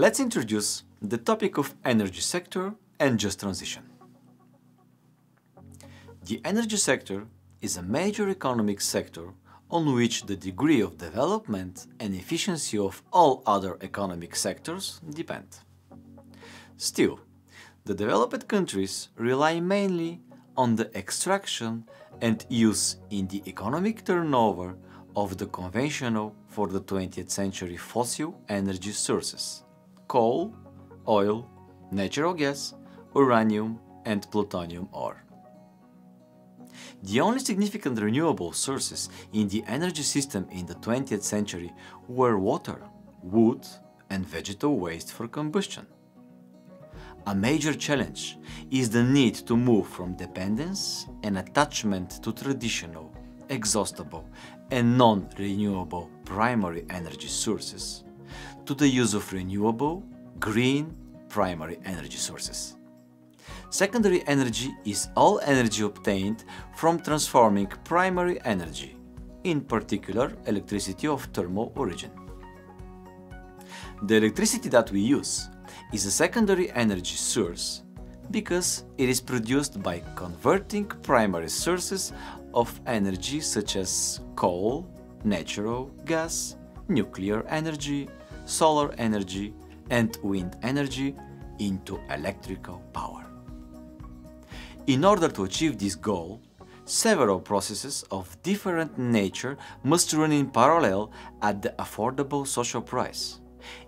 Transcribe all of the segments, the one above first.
Let's introduce the topic of energy sector and just transition. The energy sector is a major economic sector on which the degree of development and efficiency of all other economic sectors depend. Still, the developed countries rely mainly on the extraction and use in the economic turnover of the conventional for the 20th century fossil energy sources coal, oil, natural gas, uranium and plutonium ore. The only significant renewable sources in the energy system in the 20th century were water, wood and vegetable waste for combustion. A major challenge is the need to move from dependence and attachment to traditional, exhaustible and non-renewable primary energy sources to the use of renewable, green primary energy sources. Secondary energy is all energy obtained from transforming primary energy, in particular electricity of thermal origin. The electricity that we use is a secondary energy source because it is produced by converting primary sources of energy such as coal, natural gas, nuclear energy, solar energy and wind energy into electrical power. In order to achieve this goal, several processes of different nature must run in parallel at the affordable social price.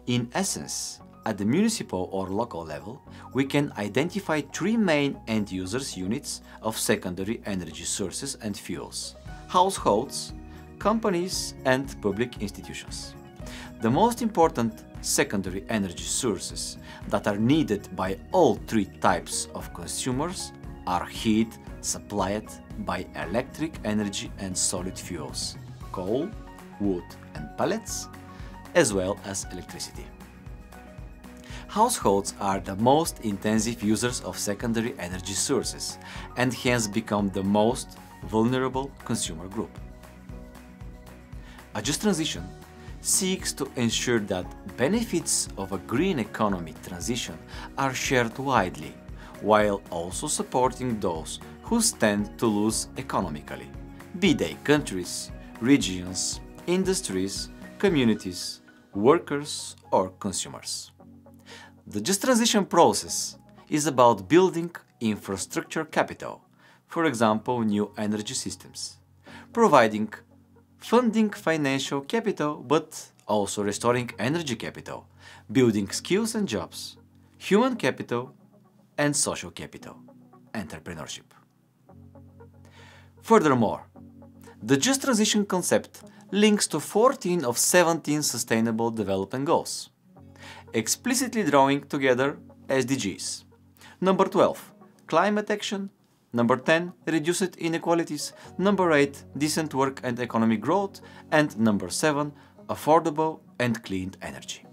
In essence, at the municipal or local level, we can identify three main end users units of secondary energy sources and fuels households, companies and public institutions. The most important secondary energy sources that are needed by all three types of consumers are heat supplied by electric energy and solid fuels, coal, wood and pellets, as well as electricity. Households are the most intensive users of secondary energy sources and hence become the most vulnerable consumer group. A just transition seeks to ensure that benefits of a green economy transition are shared widely, while also supporting those who stand to lose economically, be they countries, regions, industries, communities, workers or consumers. The Just Transition process is about building infrastructure capital, for example, new energy systems, providing funding financial capital but also restoring energy capital, building skills and jobs, human capital and social capital, entrepreneurship. Furthermore, the Just Transition concept links to 14 of 17 Sustainable Development Goals explicitly drawing together SDGs. Number 12, climate action. Number 10, reduced inequalities. Number 8, decent work and economic growth. And number 7, affordable and clean energy.